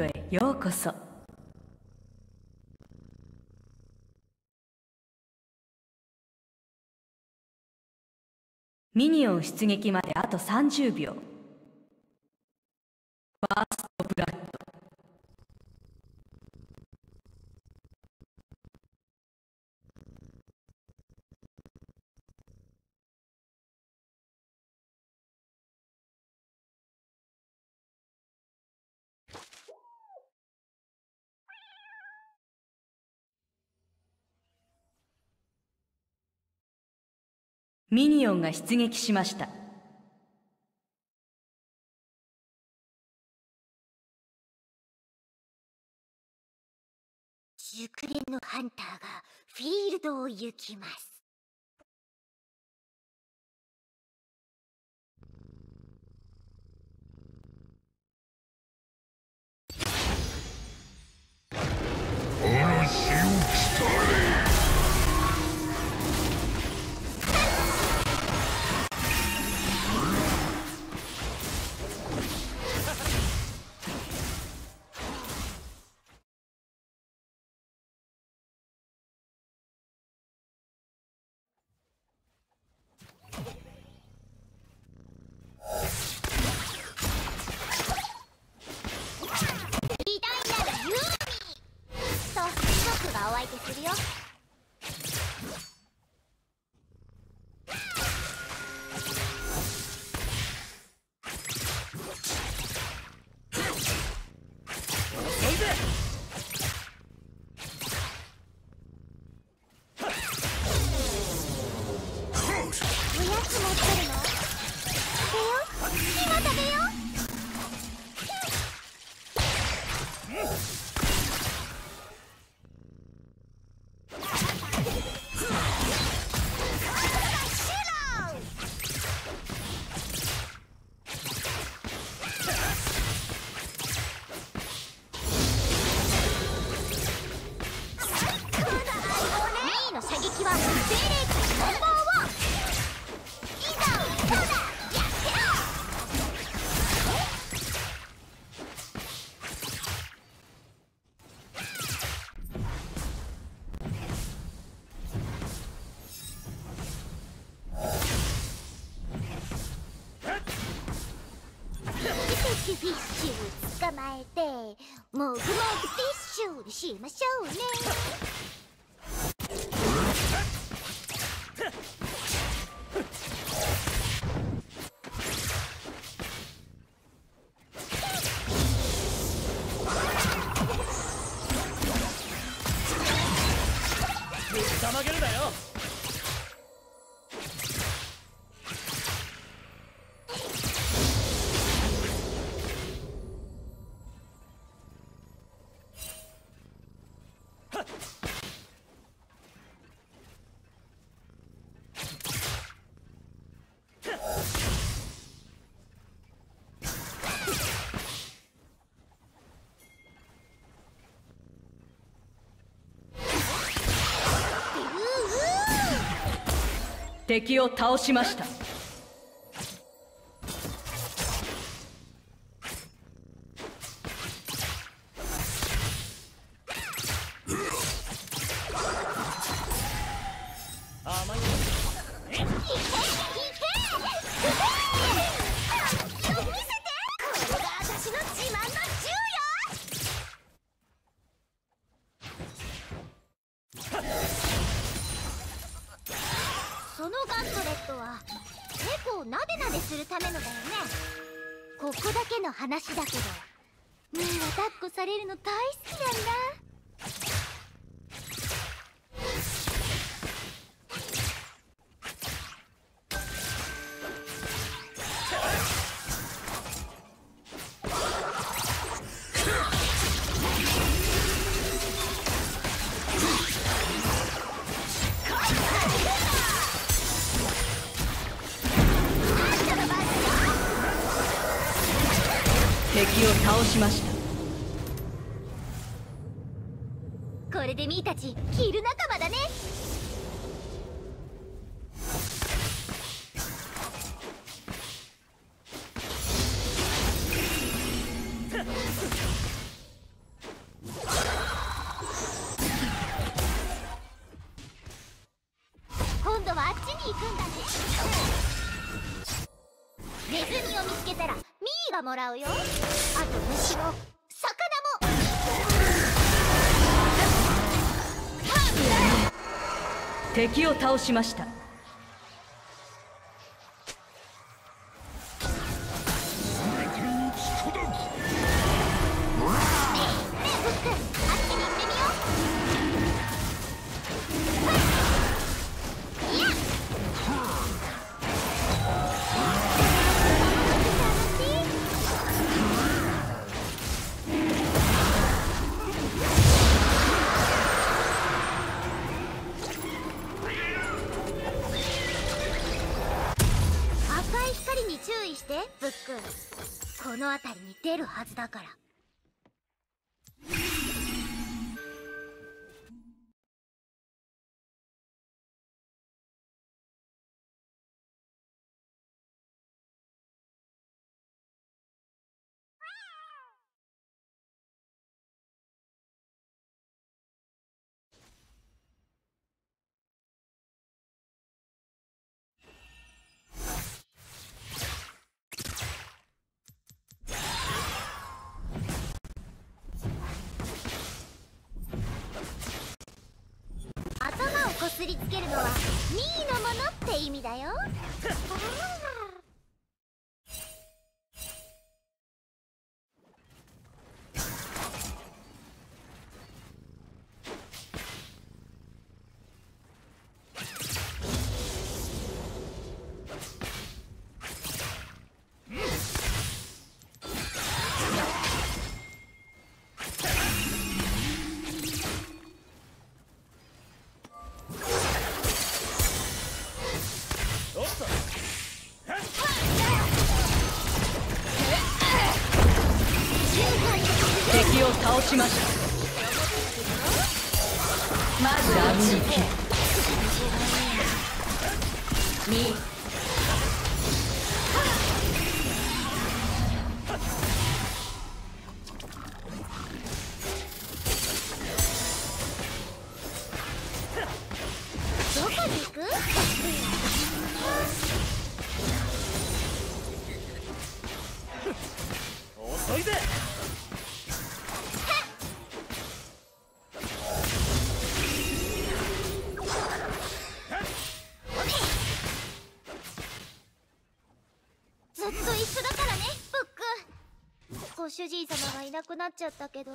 トへようこそ。ミニオン出撃まであと30秒。ファーストブラッド。ミニオンが出撃しました。熟練のハンターがフィールドを行きます。しまし敵を倒しました。こをなでなでするためのだよね。ここだけの話だけどみんな抱っこされるの大好きなんだ。みーがもらうよ。あと虫も魚も。敵を倒しました。りつけるのはミーのものって意味だよ。まずダブルキル2なっちゃったけど。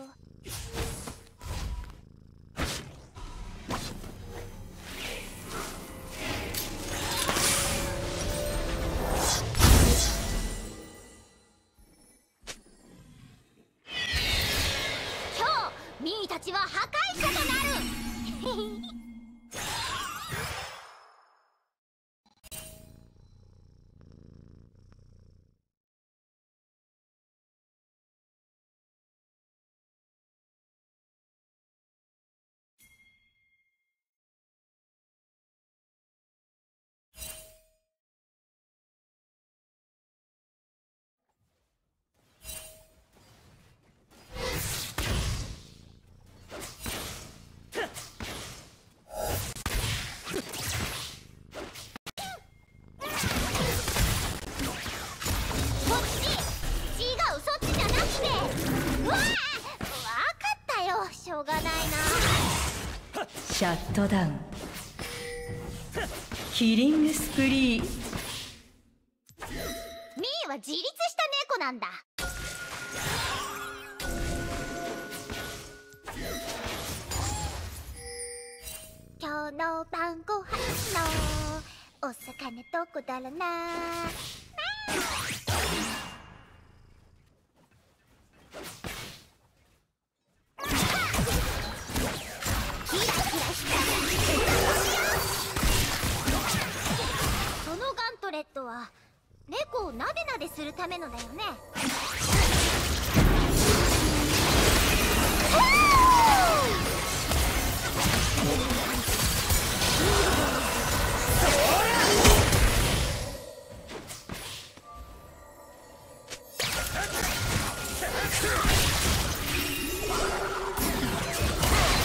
シャットダウン。キリングスプリーミーは自立した猫なんだ。今日の晩ご飯のお魚どこだろな。レットは猫をなでなでするためのだよね。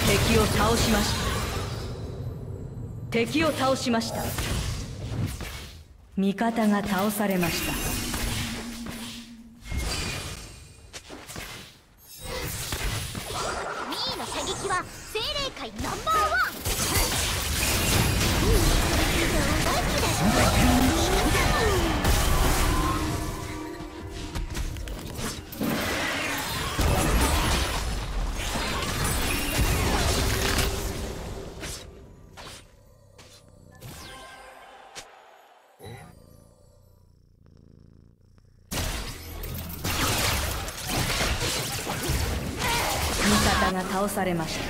敵を倒しました。敵を倒しました。味方が倒されました。倒されました。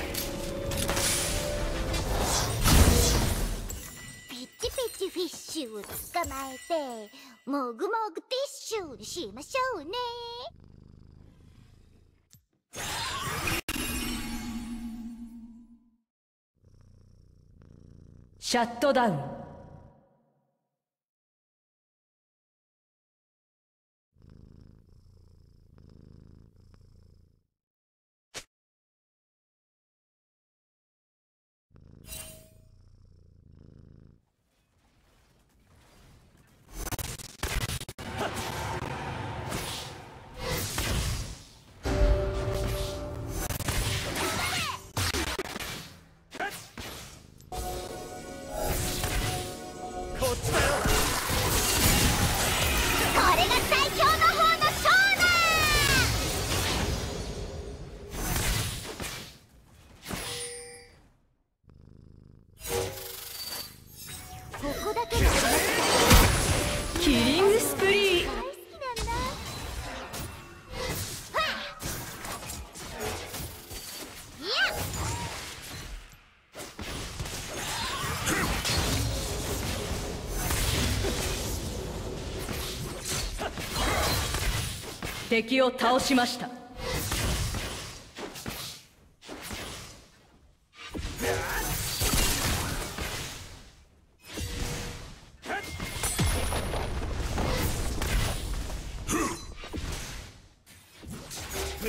ピッチピッチフィッシュを捕まえてもぐもぐティッシュにしましょうね。シャットダウン敵を倒しました。ぶ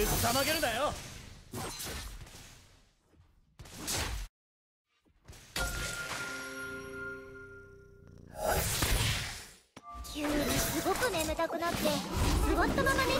ったまげるなよ。急にすごく眠たくなって座ったまま寝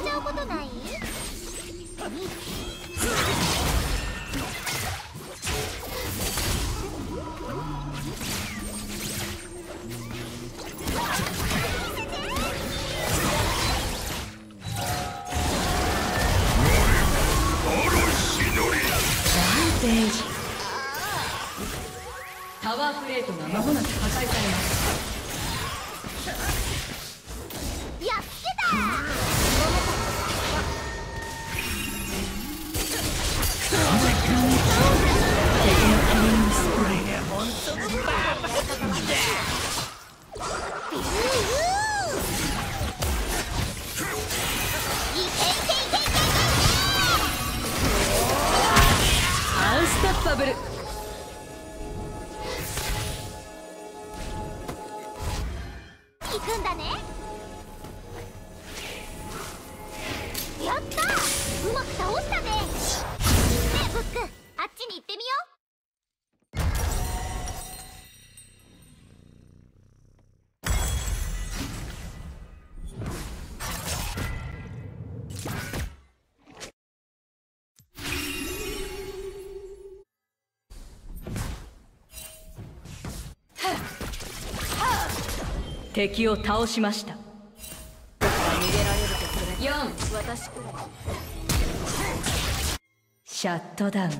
ッパブル。敵を倒しました。4う私くらいシャットダウン。ド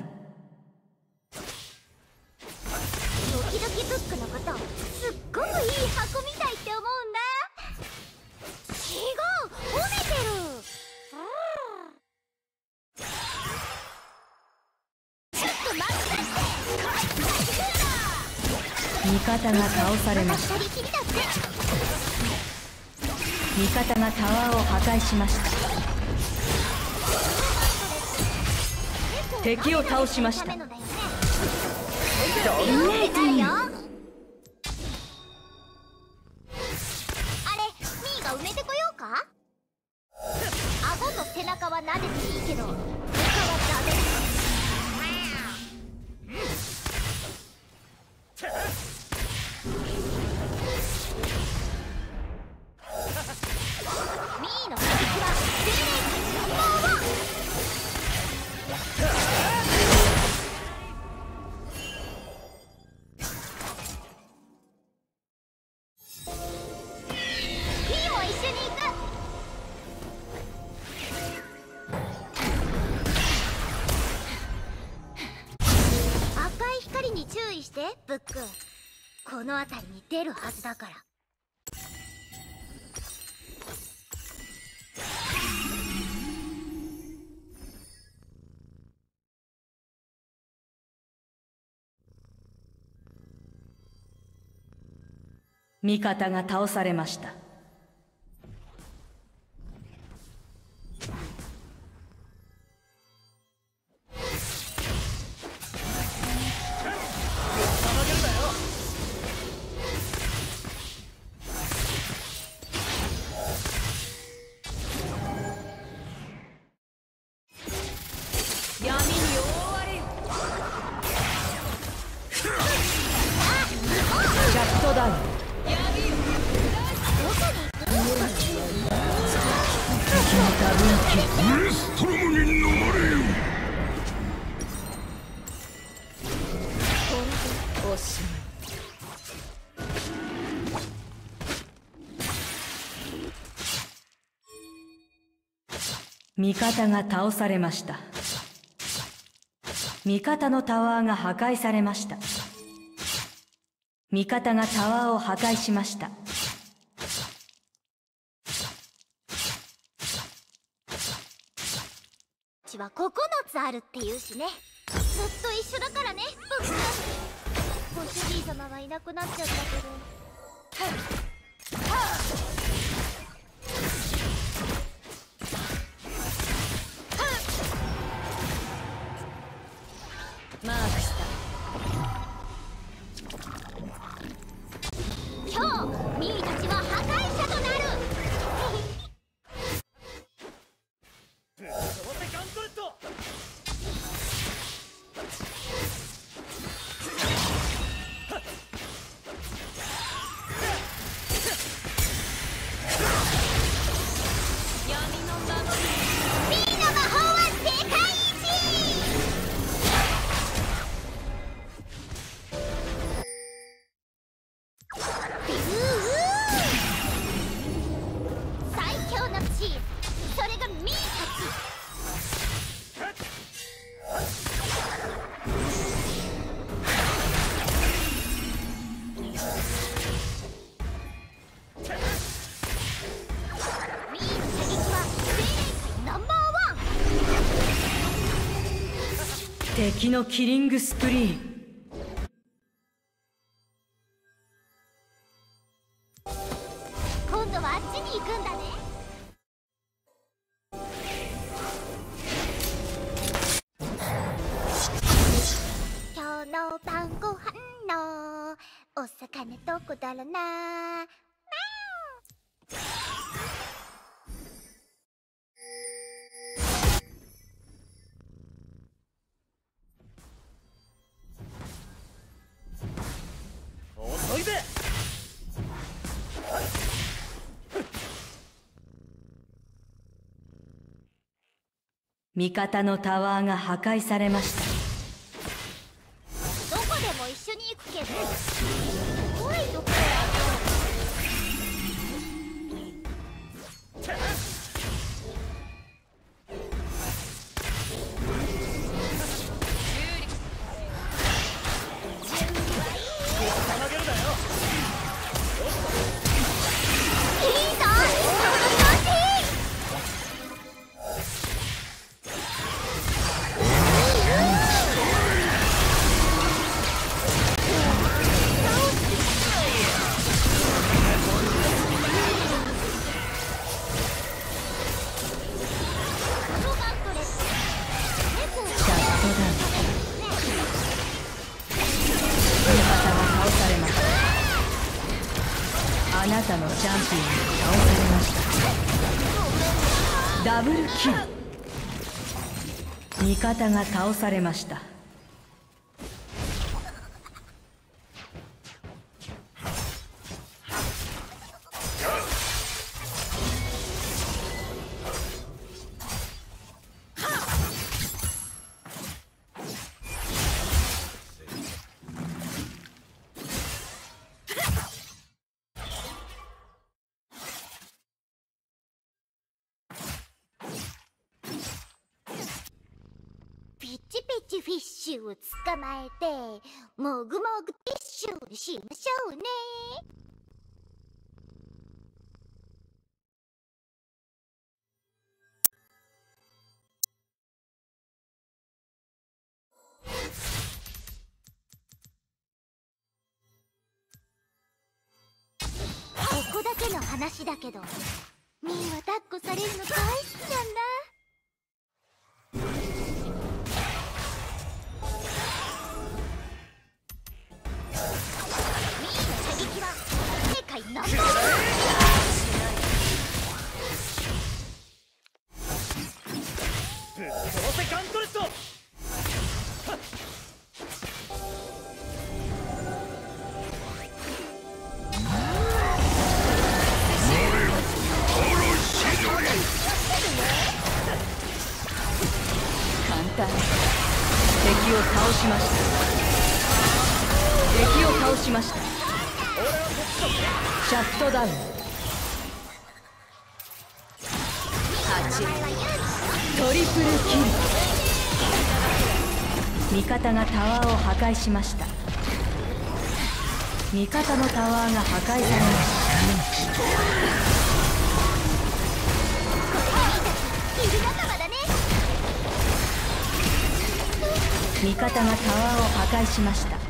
キドキブックのことすっごくいい箱みたいって思うんだ。違う褒めてる。ちょっと待って。味方が倒されました味方がタワーを破壊しました。敵を倒しました。ドミネーティングしてブック。この辺りに出るはずだから。味方が倒されました。味方が倒されました。味方のタワーが破壊されました。味方がタワーを破壊しました。うちは9つあるって言うしね。ずっと一緒だからねブックご主人様はいなくなっちゃったけど。マ敵のキリングスプリーン。味方のタワーが破壊されました。たのチャンピオンが倒されました。ダブルキル。味方が倒されました。シュを捕まえてもぐもぐティッシュしましょうね。ここだけの話だけどみーは抱っこされるの大好きなんだ。Nothing. を破壊しました。味方のタワーが破壊されました。いる仲間だね味方がタワーを破壊しました。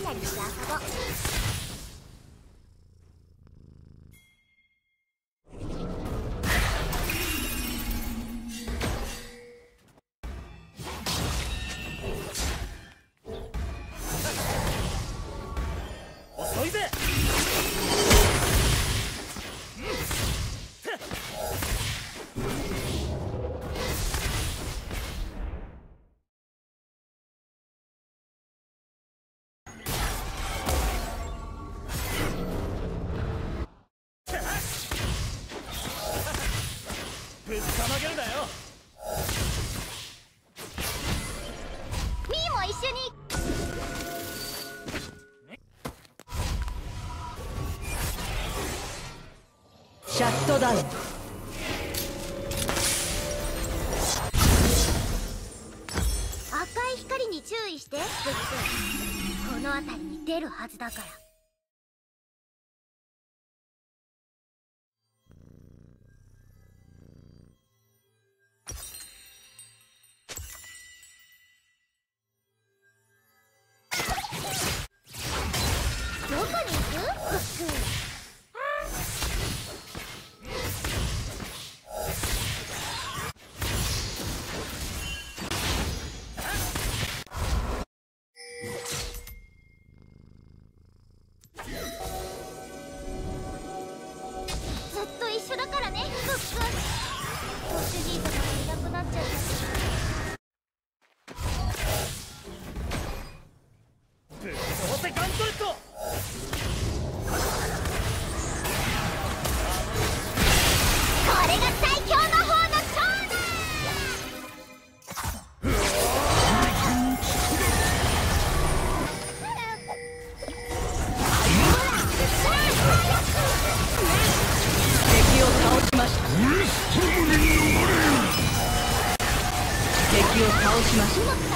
た大まちゃりして遊ぼう赤い光に注意してこの辺りに出るはずだからましたド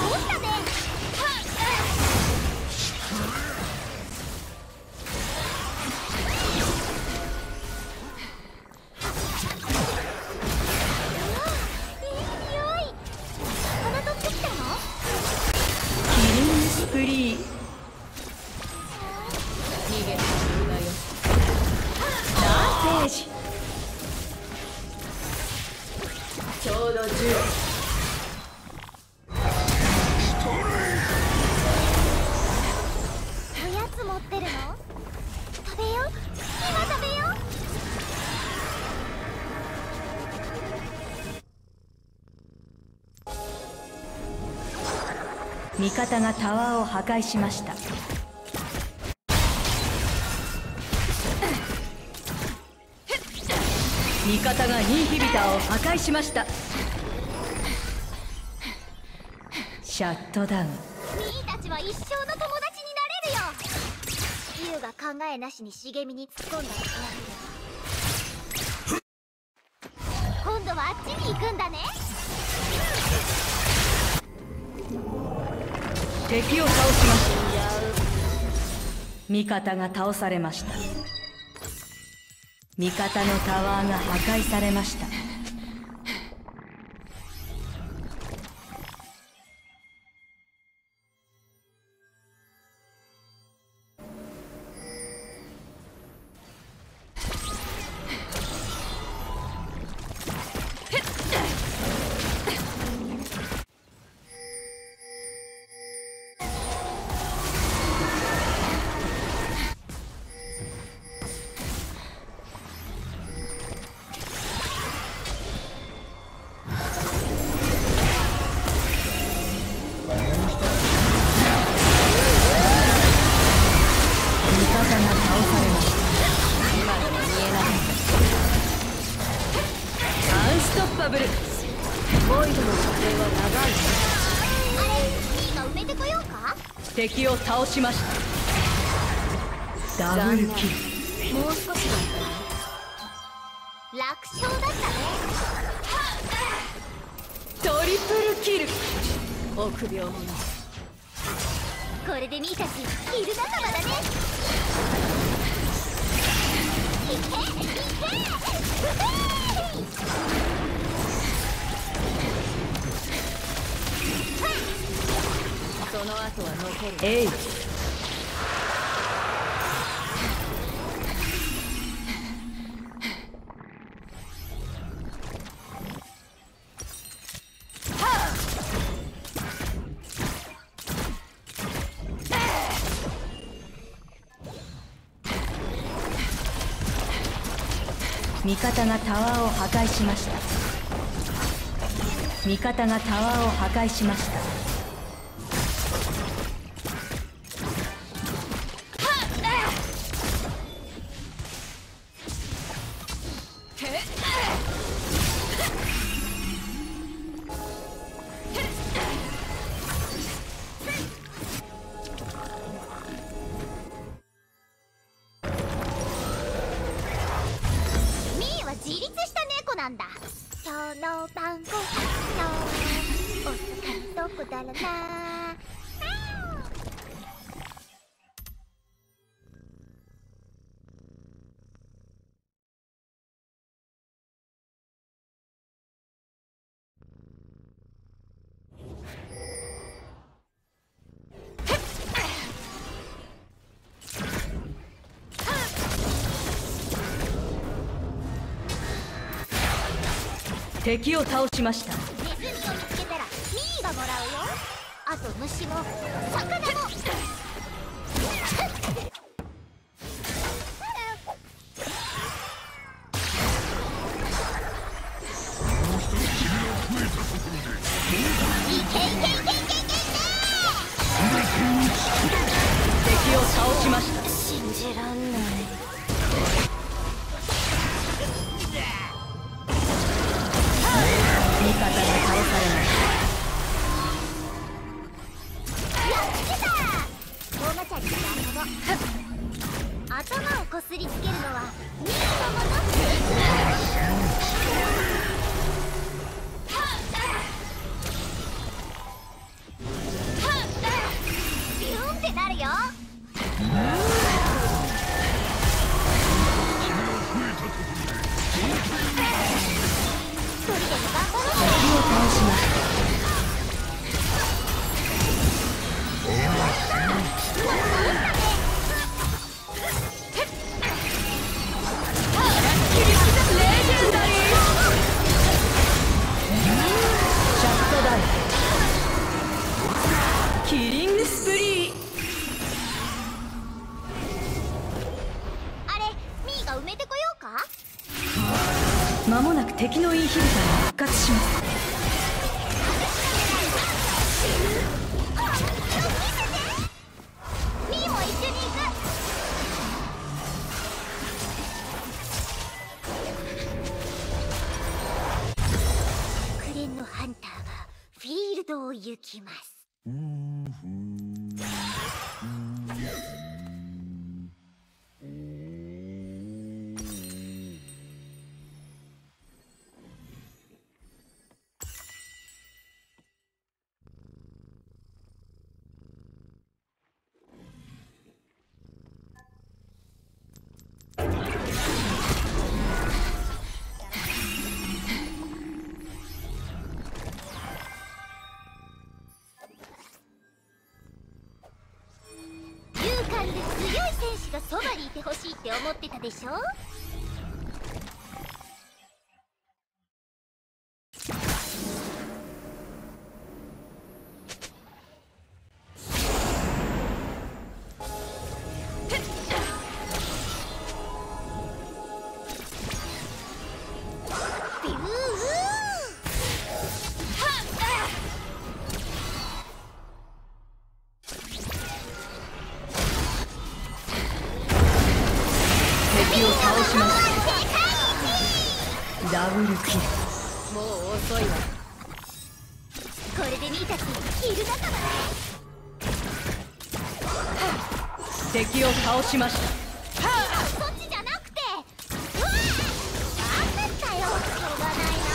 方がタワーを破壊しました。味方がインヒビターを破壊しました。シャットダウン。ミーたちは一生の友達になれるよ。ユウが考えなしに茂みに突っ込んだだけだ。けど今度はあっちに行くんだね。敵を倒しました味方が倒されました。味方のタワーが破壊されました。敵を倒しました。ダブルキルもう少しだった楽勝だったね。トリプルキル。臆病者。これでミーたちキル仲間だね。の後は残る。エイジ味方がタワーを破壊しました。味方がタワーを破壊しました敵を倒しました。ネズミを見つけたらミーがもらうよ。あと虫も魚も。なるよ。がそばにいてほしいって思ってたでしょ？敵を倒しました。ダブルキルもう遅いわこれでミーた。ちキル仲間だ敵を倒しました。そっちじゃなくてうわ分かった。よしょうがないな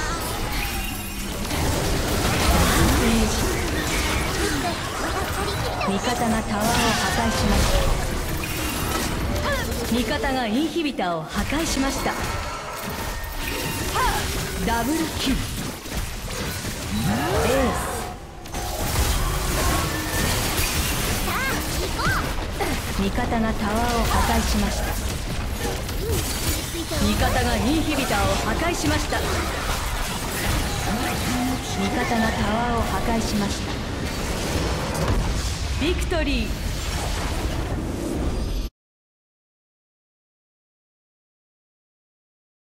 また。取り切りだ味方がタワーを破壊しました。味方がインヒビターを破壊しました。ダブルキル。エーさあ行こう味方がタワーを破壊しました。味方がインヒビターを破壊しました。味方がタワーを破壊しました。ビクトリー。